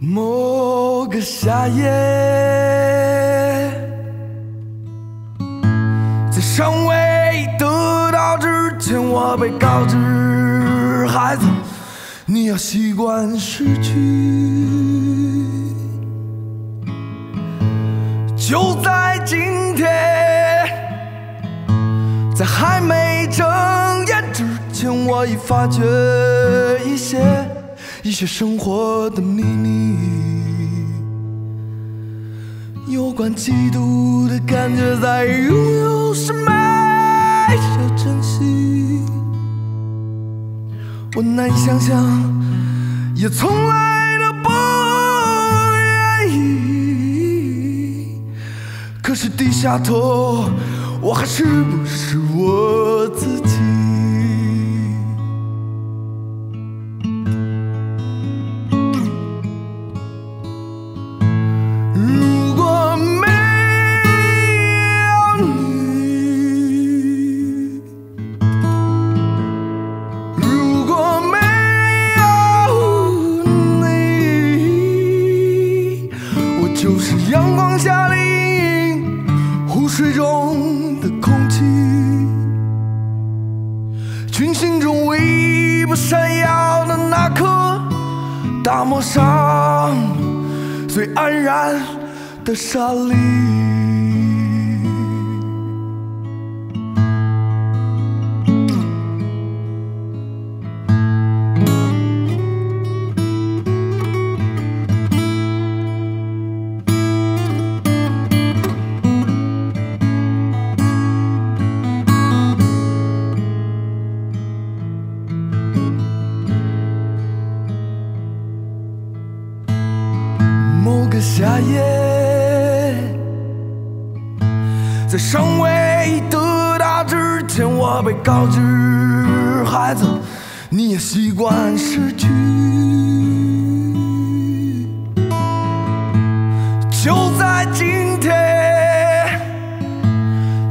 某个夏夜，在尚未得到之前，我被告知，孩子，你要习惯失去。就在今天，在还没睁眼之前，我已发觉一些一些生活的秘密，有关嫉妒的感觉，在拥有时没有珍惜，我难以想象，也从来都不愿意。可是低下头，我还是不是我就是阳光下的阴影，湖水中的空气，群星中唯一不闪耀的那颗大漠上最安然的沙粒。个夏夜，在尚未得到之前，我被告知，孩子，你也习惯失去。就在今天，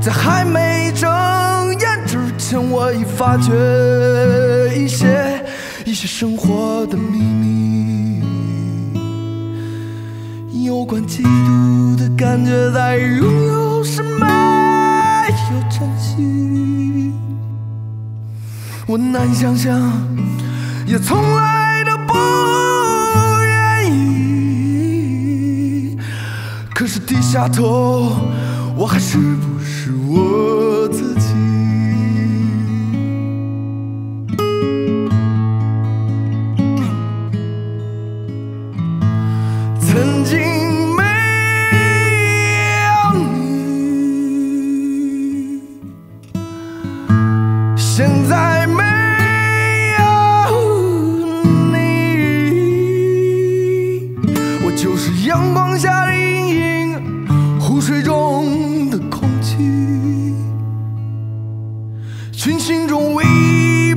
在还没睁眼之前，我已发觉一些一些生活的秘密。有关嫉妒的感觉，在拥有时没有珍惜。我难想象，也从来都不愿意。可是低下头，我还是不是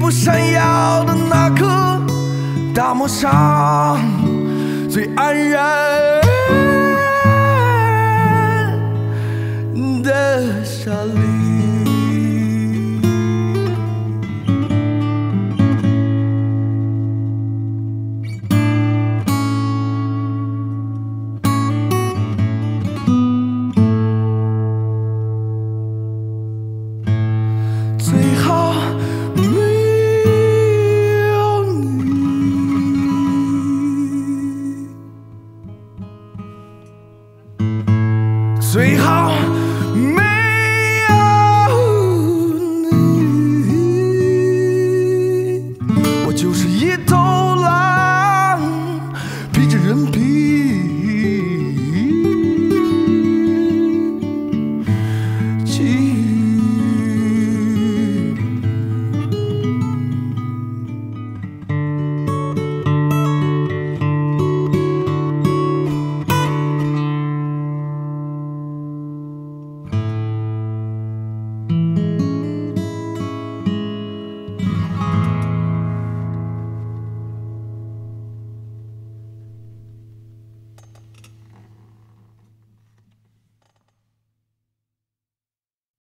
我闪耀的那颗大漠上。最安然的沙粒。how